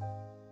you